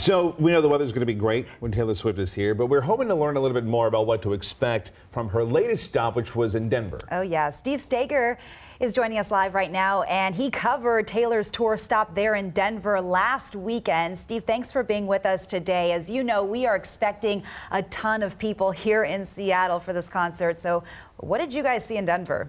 So we know the weather's going to be great when Taylor Swift is here, but we're hoping to learn a little bit more about what to expect from her latest stop, which was in Denver. Oh yeah, Steve Staeger is joining us live right now, and he covered Taylor's tour stop there in Denver last weekend. Steve, thanks for being with us today. As you know, we are expecting a ton of people here in Seattle for this concert. So, what did you guys see in Denver?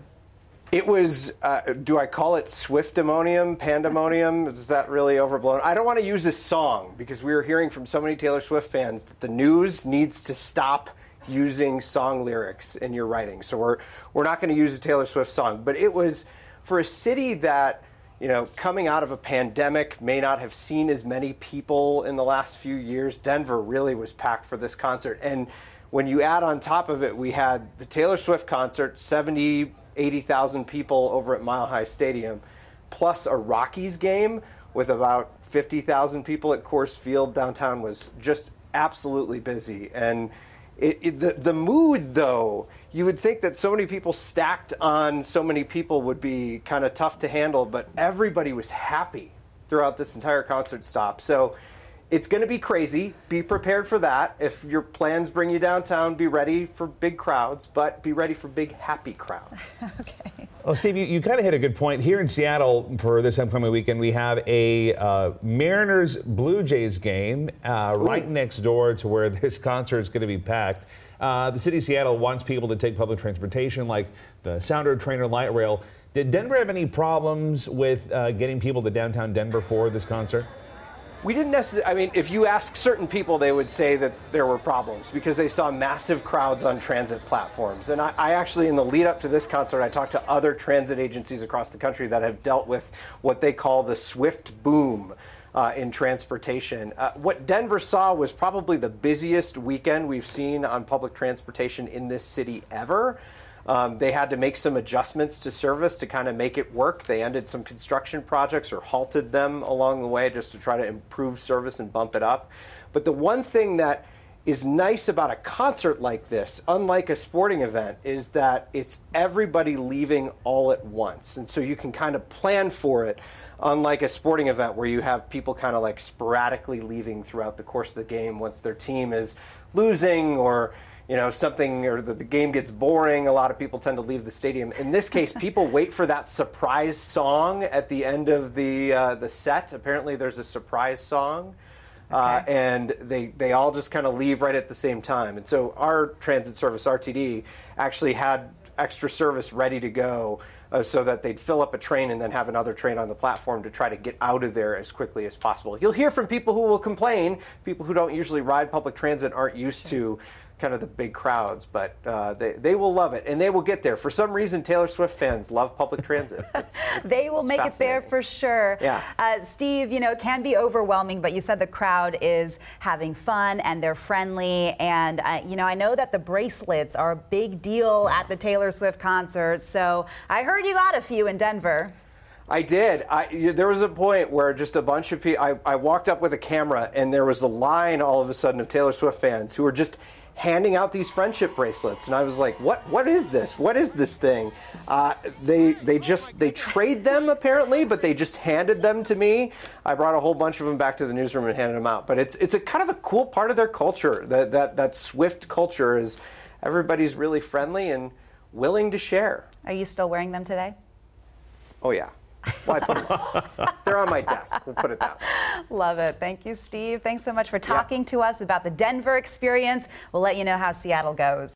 It was, uh, do I call it Swiftamonium, Pandemonium? Is that really overblown? I don't want to use this song because we were hearing from so many Taylor Swift fans that the news needs to stop using song lyrics in your writing. So we're, we're not going to use a Taylor Swift song. But it was for a city that, you know, coming out of a pandemic may not have seen as many people in the last few years. Denver really was packed for this concert. And when you add on top of it, we had the Taylor Swift concert, 70 80,000 people over at Mile High Stadium, plus a Rockies game with about 50,000 people at Coors Field downtown was just absolutely busy. And it, it, the, the mood, though, you would think that so many people stacked on so many people would be kind of tough to handle, but everybody was happy throughout this entire concert stop. So it's going to be crazy. Be prepared for that. If your plans bring you downtown, be ready for big crowds, but be ready for big happy crowds. okay. Well, Steve, you, you kind of hit a good point. Here in Seattle for this upcoming weekend, we have a uh, Mariners Blue Jays game uh, right next door to where this concert is going to be packed. Uh, the city of Seattle wants people to take public transportation like the Sounder Train Trainer Light Rail. Did Denver have any problems with uh, getting people to downtown Denver for this concert? We didn't necessarily, I mean, if you ask certain people, they would say that there were problems because they saw massive crowds on transit platforms. And I, I, actually, in the lead up to this concert, I talked to other transit agencies across the country that have dealt with what they call the swift boom. Uh, in transportation. Uh, what Denver saw was probably the busiest weekend we've seen on public transportation in this city ever. Um, they had to make some adjustments to service to kind of make it work. They ended some construction projects or halted them along the way just to try to improve service and bump it up. But the one thing that is nice about a concert like this, unlike a sporting event, is that it's everybody leaving all at once. And so you can kind of plan for it, unlike a sporting event where you have people kind of like sporadically leaving throughout the course of the game once their team is losing or you know something or the, the, game gets boring a lot of people tend to leave the stadium in this case people wait for that surprise song at the end of the uh, the set apparently there's a surprise song uh, okay. uh, and they they all just kind of leave right at the same time and so our transit service rtd actually had extra service ready to go uh, so that they'd fill up a train and then have another train on the platform to try to get out of there as quickly as possible. You'll hear from people who will complain. People who don't usually ride public transit aren't used to kind of the big crowds, but uh, they, they will love it and they will get there. For some reason, Taylor Swift fans love public transit. It's, it's, they will make it there for sure. Yeah. Uh, Steve, you know, it can be overwhelming, but you said the crowd is having fun and they're friendly. And, uh, you know, I know that the bracelets are a big deal at the Taylor Swift concert. So I heard you got a few in Denver. I did. I, there was a point where just a bunch of people, I, I walked up with a camera and there was a line all of a sudden of Taylor Swift fans who were just handing out these friendship bracelets, and I was like, "What? What is this? What is this thing?" Uh, they they just they trade them apparently, but they just handed them to me. I brought a whole bunch of them back to the newsroom and handed them out. But it's it's a kind of a cool part of their culture. That that that Swift culture is everybody's really friendly and willing to share. Are you still wearing them today? Oh yeah. Well, They're on my desk. We'll put it that way. Love it. Thank you, Steve. Thanks so much for talking yeah. to us about the Denver experience. We'll let you know how Seattle goes.